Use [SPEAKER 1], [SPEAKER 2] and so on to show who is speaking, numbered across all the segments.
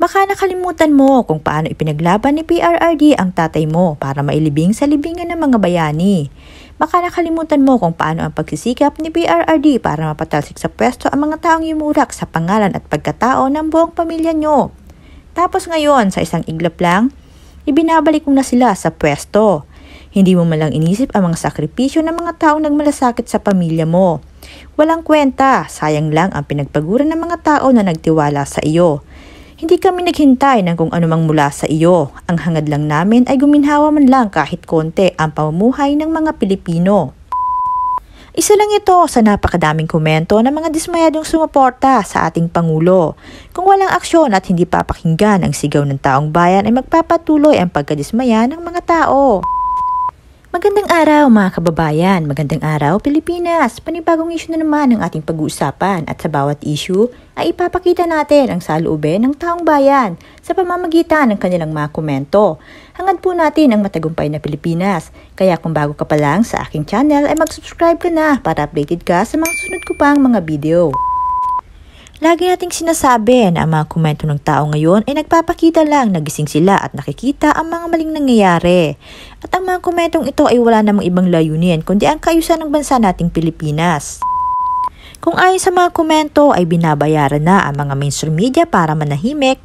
[SPEAKER 1] Baka nakalimutan mo kung paano ipinaglaban ni PRRD ang tatay mo para mailibing sa libingan ng mga bayani. Baka nakalimutan mo kung paano ang pagsisikap ni PRRD para mapatalsik sa pwesto ang mga taong yumurak sa pangalan at pagkatao ng buong pamilya nyo. Tapos ngayon, sa isang iglap lang, ibinabalik mo na sila sa pwesto. Hindi mo malang inisip ang mga sakripisyo ng mga taong nagmalasakit sa pamilya mo. Walang kwenta, sayang lang ang pinagpaguran ng mga tao na nagtiwala sa iyo. Hindi kami naghintay ng kung anumang mula sa iyo. Ang hangad lang namin ay guminhawa man lang kahit konti ang pamumuhay ng mga Pilipino. Isa lang ito sa napakadaming komento ng mga dismayadong sumuporta sa ating Pangulo. Kung walang aksyon at hindi papakinggan ang sigaw ng taong bayan ay magpapatuloy ang pagkadismaya ng mga tao. Magandang araw mga kababayan, magandang araw Pilipinas. Panibagong issue na naman ang ating pag-uusapan at sa bawat issue ay ipapakita natin ang saloobe ng taong bayan sa pamamagitan ng kanilang mga komento. Hangad po natin ang matagumpay na Pilipinas. Kaya kung bago ka pa lang sa aking channel ay mag-subscribe ka na para updated ka sa mga susunod ko pang mga video. Lagi nating sinasabi na ang mga komento ng tao ngayon ay nagpapakita lang na gising sila at nakikita ang mga maling nangyayari. At ang mga komentong ito ay wala namang ibang layunin kundi ang kaayusan ng bansa nating Pilipinas. Kung ayon sa mga komento ay binabayaran na ang mga mainstream media para manahimik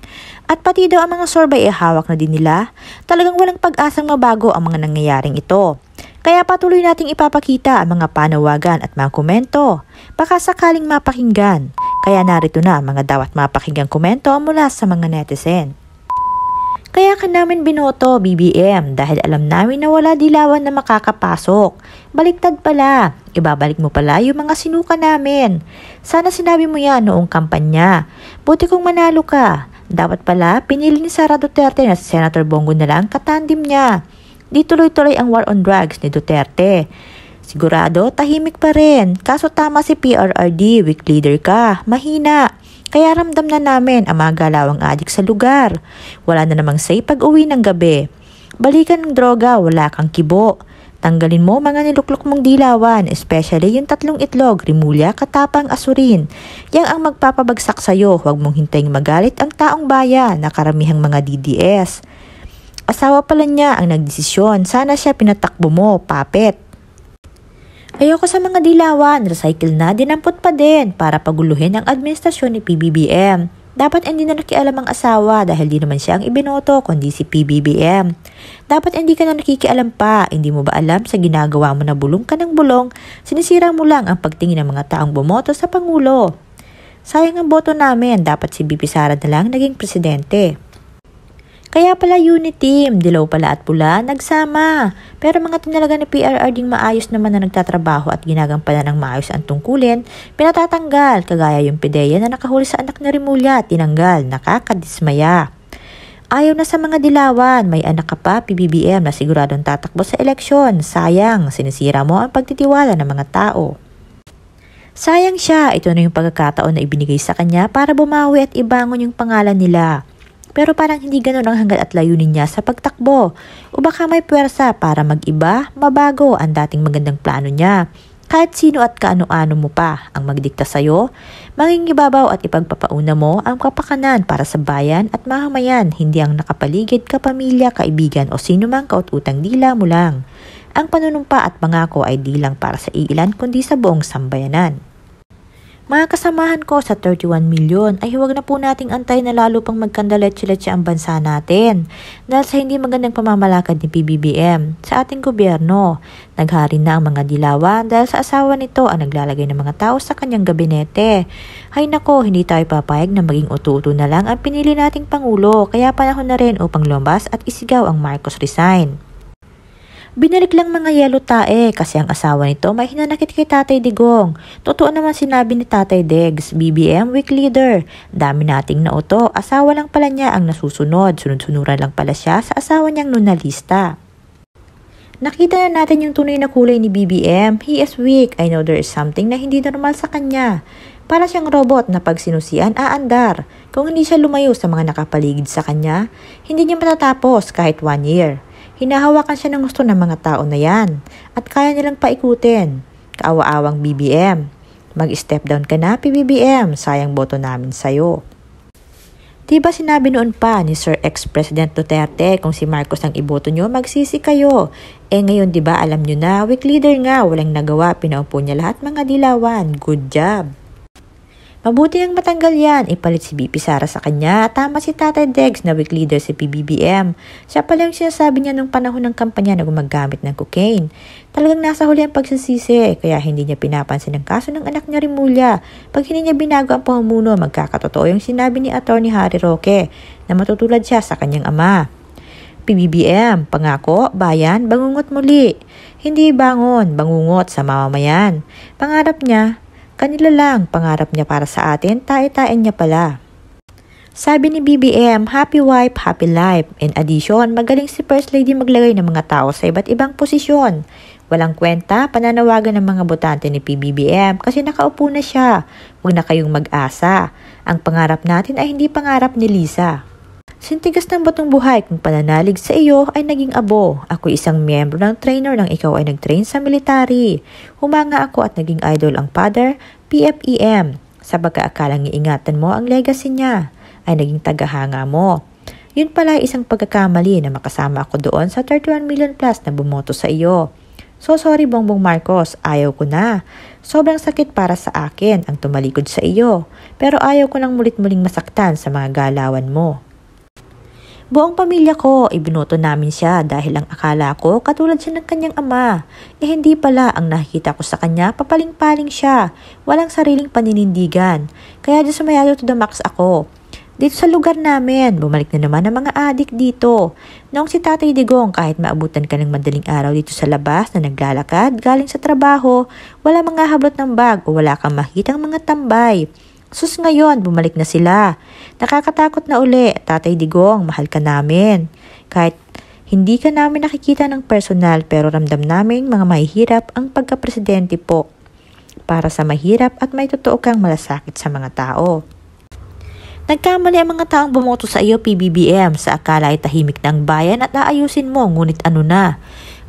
[SPEAKER 1] at pati daw ang mga survey ay hawak na din nila, talagang walang pag-asang mabago ang mga nangyayaring ito. Kaya patuloy nating ipapakita ang mga panawagan at mga komento. Baka sakaling mapakinggan. Kaya narito na ang mga dapat mapakinggang komento mula sa mga netizen. Kaya ka namin binoto, BBM, dahil alam namin na wala dilawan na makakapasok. Baliktad pala, ibabalik mo pala yung mga sinuka namin. Sana sinabi mo yan noong kampanya. Buti kung manalo ka. Dapat pala, pinili ni Sara Duterte na si Senator Bongo na lang katandim niya. Di tuloy-tuloy ang war on drugs ni Duterte. Sigurado, tahimik pa rin. Kaso tama si PRRD, weak leader ka. Mahina. Kaya ramdam na namin ang mga galawang adik sa lugar. Wala na namang say pag uwi ng gabi. Balikan ng droga, wala kang kibo. Tanggalin mo mga niluklok mong dilawan, especially yung tatlong itlog, rimulya, katapang, asurin. Yang ang magpapabagsak sa'yo, huwag mong hintaying magalit ang taong bayan na karamihang mga DDS. Asawa pala niya ang nagdesisyon, sana siya pinatakbo mo, papet. Ayoko sa mga dilawan, recycle na, dinampot pa din para paguluhin ang administrasyon ni PBBM. Dapat hindi na nakialam ang asawa dahil di naman siya ang ibinoto kundi si PBBM. Dapat hindi ka na nakikialam pa, hindi mo ba alam sa ginagawa mo na bulong ka ng bulong, sinisira mo lang ang pagtingin ng mga taong bumoto sa Pangulo. Sayang ang boto namin, dapat si BP Sara na lang naging presidente. Kaya pala unit team, dilaw pala at pula, nagsama. Pero mga tinalaga ni PRR ding maayos naman na nagtatrabaho at ginagampanan ng maayos ang tungkulin, pinatatanggal, kagaya yung pideya na nakahuli sa anak ni Rimulya, tinanggal, nakakadismaya. Ayaw na sa mga dilawan, may anak ka pa, PBBM na siguradong tatakbo sa eleksyon. Sayang, sinisira mo ang pagtitiwala ng mga tao. Sayang siya, ito na yung pagkakataon na ibinigay sa kanya para bumawi at ibangon yung pangalan nila. Pero parang hindi ganun ang hanggat at layunin niya sa pagtakbo. O baka may puwersa para mag-iba, mabago ang dating magandang plano niya. Kahit sino at kaano-ano mo pa ang magdikta sa'yo, maging ibabaw at ipagpapauna mo ang kapakanan para sa bayan at mahamayan, hindi ang nakapaligid, kapamilya, kaibigan o sino mang kaututang dila mo lang. Ang panunumpa at pangako ay di lang para sa iilan kundi sa buong sambayanan. Mga kasamahan ko sa 31 milyon ay huwag na po nating antay na lalo pang magkandaletse-letse ang bansa natin dahil sa hindi magandang pamamalakad ni PBBM sa ating gobyerno. Naghari na ang mga dilawan dahil sa asawa nito ang naglalagay ng mga tao sa kanyang gabinete. Hay nako, hindi tayo papayag na maging uto-uto na lang ang pinili nating Pangulo kaya panahon na rin upang lumabas at isigaw ang Marcos resign. Binalik lang mga yelo tae kasi ang asawa nito may hinanakit kay Tatay Digong. Totoo naman sinabi ni Tatay Degs, BBM week leader. Dami nating nauto, asawa lang pala niya ang nasusunod. Sunod-sunuran lang pala siya sa asawa niyang nunalista. Nakita na natin yung tunay na kulay ni BBM. He is weak. I know there is something na hindi normal sa kanya. Para siyang robot na pag sinusian, aandar. Kung hindi siya lumayo sa mga nakapaligid sa kanya, hindi niya matatapos kahit one year. Hinahawakan siya ng gusto ng mga tao na yan at kaya nilang paikutin. Kaawa-awang BBM. Mag-step down ka na, PBBM. Sayang boto namin sa'yo. Diba sinabi noon pa ni Sir Ex-President Duterte kung si Marcos ang iboto nyo, magsisi kayo. Eh ngayon diba alam nyo na, weak leader nga, walang nagawa, pinaupo niya lahat mga dilawan. Good job! Mabuti ang matanggal yan, ipalit si BP Sara sa kanya. Tama si Tatay Degs na weak leader si PBBM. Siya pala yung sinasabi niya nung panahon ng kampanya na gumagamit ng cocaine. Talagang nasa huli ang pagsasisi, kaya hindi niya pinapansin ang kaso ng anak niya Rimulya. Pag hindi niya binago ang pamumuno, magkakatotoo yung sinabi ni Atty. Harry Roque na matutulad siya sa kanyang ama. PBBM, pangako, bayan, bangungot muli. Hindi bangon, bangungot sa mamamayan. Pangarap niya, Kanila lang, pangarap niya para sa atin, tae-taen niya pala. Sabi ni BBM, happy wife, happy life. In addition, magaling si First Lady maglagay ng mga tao sa iba't ibang posisyon. Walang kwenta, pananawagan ng mga botante ni PBBM kasi nakaupo na siya. Huwag na kayong mag-asa. Ang pangarap natin ay hindi pangarap ni Lisa. Sintigas ng batong buhay kung pananalig sa iyo ay naging abo. Ako isang miyembro ng trainer nang ikaw ay nag-train sa military. Humanga ako at naging idol ang father, PFEM. Sa pagkaakalang iingatan mo ang legacy niya, ay naging tagahanga mo. Yun pala isang pagkakamali na makasama ako doon sa 31 million plus na bumoto sa iyo. So sorry Bongbong Marcos, ayaw ko na. Sobrang sakit para sa akin ang tumalikod sa iyo. Pero ayaw ko nang mulit-muling masaktan sa mga galawan mo. Buong pamilya ko, ibinuto namin siya dahil ang akala ko katulad siya ng kanyang ama. Eh hindi pala, ang nakikita ko sa kanya, papaling-paling siya. Walang sariling paninindigan. Kaya sumayado to the max ako. Dito sa lugar namin, bumalik na naman ang mga adik dito. Noong si Tatay Digong, kahit maabutan ka ng madaling araw dito sa labas na naglalakad, galing sa trabaho, wala mga hablot ng bag o wala kang makitang mga tambay. Sus ngayon, bumalik na sila. Nakakatakot na uli, Tatay Digong, mahal ka namin. Kahit hindi ka namin nakikita ng personal pero ramdam namin mga mahihirap ang pagka-presidente po. Para sa mahirap at may totoo kang malasakit sa mga tao. Nagkamali ang mga taong bumoto sa iyo PBBM sa akala ay tahimik ng bayan at aayusin mo ngunit ano na.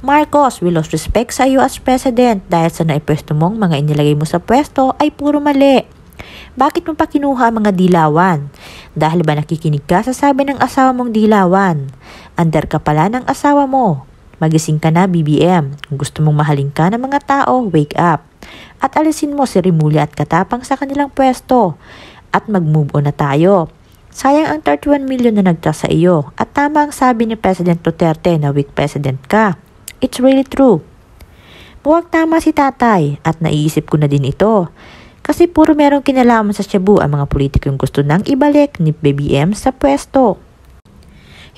[SPEAKER 1] Marcos, we lost respect sa iyo as president dahil sa naipwesto mong mga inilagay mo sa pwesto ay puro mali. Bakit mo pa kinuha ang mga dilawan? Dahil ba nakikinig ka sa sabi ng asawa mong dilawan? Under ka pala ng asawa mo. Magising ka na, BBM. Kung gusto mong mahalin ka ng mga tao, wake up. At alisin mo si Rimulya at Katapang sa kanilang pwesto. At mag-move on na tayo. Sayang ang 31 million na nagtas sa iyo. At tama ang sabi ni President Duterte na weak president ka. It's really true. Huwag tama si tatay at naiisip ko na din ito. Kasi puro merong kinalaman sa Cebu ang mga politikong gusto nang ibalik ni BBM sa pwesto.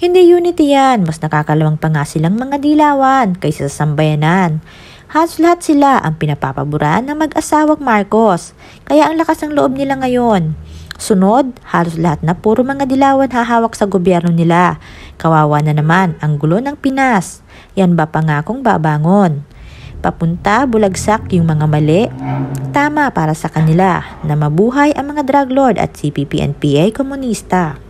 [SPEAKER 1] Hindi unity yan, mas nakakalawang pa nga silang mga dilawan kaysa sa sambayanan. Halos lahat sila ang pinapapaboran ng mag-asawang Marcos, kaya ang lakas ng loob nila ngayon. Sunod, halos lahat na puro mga dilawan hahawak sa gobyerno nila. Kawawa na naman ang gulo ng Pinas. Yan ba pangakong babangon? Papunta, bulagsak yung mga mali. Tama para sa kanila na mabuhay ang mga drug lord at CPP-NPA komunista.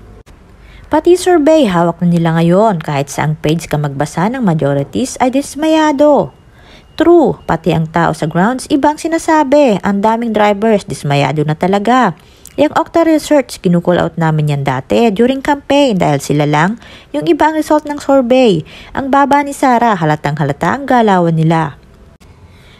[SPEAKER 1] Pati survey hawak nila ngayon kahit saang page ka magbasa ng majorities ay dismayado. True, pati ang tao sa grounds ibang sinasabi. Ang daming drivers, dismayado na talaga. Yung Octa Research, kinukul out namin yan dati during campaign dahil sila lang yung iba ang result ng survey. Ang baba ni Sara, halatang halata ang galawan nila.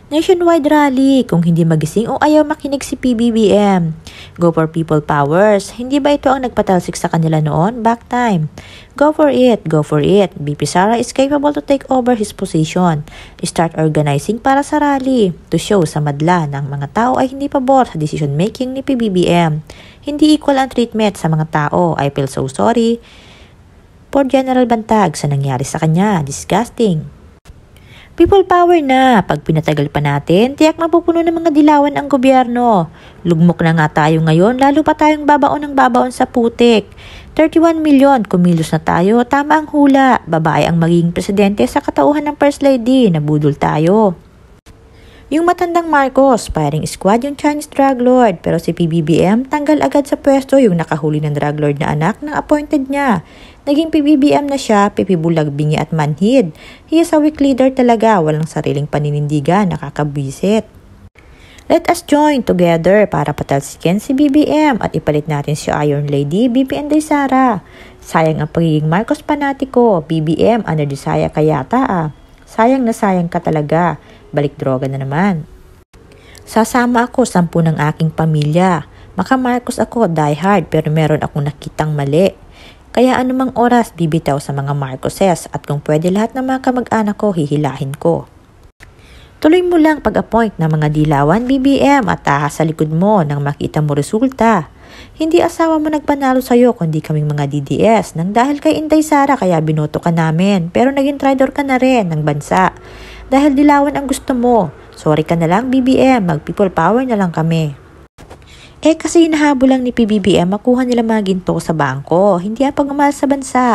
[SPEAKER 1] Nationwide rally kung hindi magising o ayaw makinig si PBBM. Go for people powers. Hindi ba ito ang nagpatalsik sa kanila noon? Back time. Go for it. Go for it. BP Sara is capable to take over his position. Start organizing para sa rally to show sa madla ng mga tao ay hindi pabor sa decision making ni PBBM. Hindi equal ang treatment sa mga tao. I feel so sorry for General Bantag sa nangyari sa kanya. Disgusting. People power na. Pag pinatagal pa natin, tiyak mapupuno ng mga dilawan ang gobyerno. Lugmok na nga tayo ngayon, lalo pa tayong babaon ng babaon sa putik. 31 milyon, kumilos na tayo, tama ang hula. Babae ang magiging presidente sa katauhan ng First Lady, nabudol tayo. Yung matandang Marcos, firing squad yung Chinese drug lord, pero si PBBM tanggal agad sa pwesto yung nakahuli ng drug lord na anak ng appointed niya. Naging PBBM na siya, pipibulag bingi at manhid. He is a weak leader talaga, walang sariling paninindigan, nakakabwisit. Let us join together para patalsikin si BBM at ipalit natin si Iron Lady, BBM Day Sara. Sayang ang pagiging Marcos panatiko, BBM, ano di kayata ah. Sayang na sayang ka talaga, balik droga na naman. Sasama ako sampu ng aking pamilya. Maka Marcos ako, die hard, pero meron akong nakitang mali. Kaya anumang oras bibitaw sa mga Marcoses at kung pwede lahat ng mga kamag-anak ko, hihilahin ko. Tuloy mo lang pag-appoint ng mga dilawan BBM at ahas sa likod mo nang makita mo resulta. Hindi asawa mo nagpanalo sa'yo kundi kaming mga DDS nang dahil kay Inday Sara kaya binoto ka namin pero naging traitor ka na rin ng bansa. Dahil dilawan ang gusto mo. Sorry ka na lang BBM, mag people power na lang kami. Eh kasi hinahabol lang ni PBBM makuha nila mga ginto sa bangko, hindi ang pagmamahal sa bansa.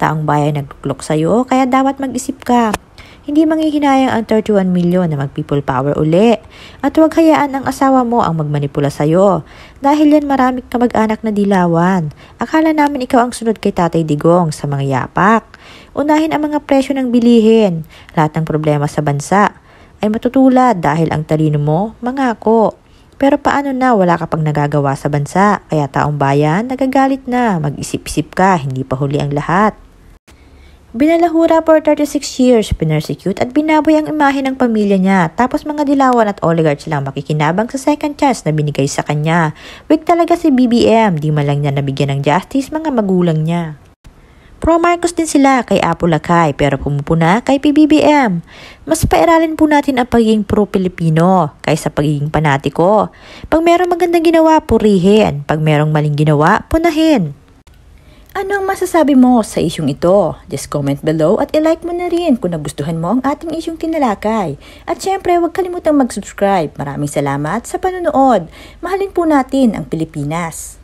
[SPEAKER 1] Taong bayan nagluklok sa'yo kaya dapat mag-isip ka. Hindi manghihinayang ang 31 milyon na mag-people power uli. At huwag hayaan ang asawa mo ang magmanipula sa'yo. Dahil yan marami kamag-anak na dilawan. Akala namin ikaw ang sunod kay Tatay Digong sa mga yapak. Unahin ang mga presyo ng bilihin. Lahat ng problema sa bansa ay matutulad dahil ang talino mo, mangako. Pero paano na wala ka pang nagagawa sa bansa? Kaya taong bayan, nagagalit na. Mag-isip-isip ka, hindi pa huli ang lahat. Binalahura for 36 years, pinersecute at binaboy ang imahe ng pamilya niya. Tapos mga dilawan at oligarchs lang makikinabang sa second chance na binigay sa kanya. Weak talaga si BBM, di man lang niya nabigyan ng justice mga magulang niya. Pro Marcos din sila kay Apo Lakay pero pumupuna kay PBBM. Mas pairalin po natin ang pagiging pro-Pilipino kaysa pagiging panatiko. Pag merong magandang ginawa, purihin. Pag merong maling ginawa, punahin. Ano ang masasabi mo sa isyong ito? Just comment below at ilike mo na rin kung nagustuhan mo ang ating isyong tinalakay. At syempre, huwag kalimutang mag-subscribe. Maraming salamat sa panonood. Mahalin po natin ang Pilipinas.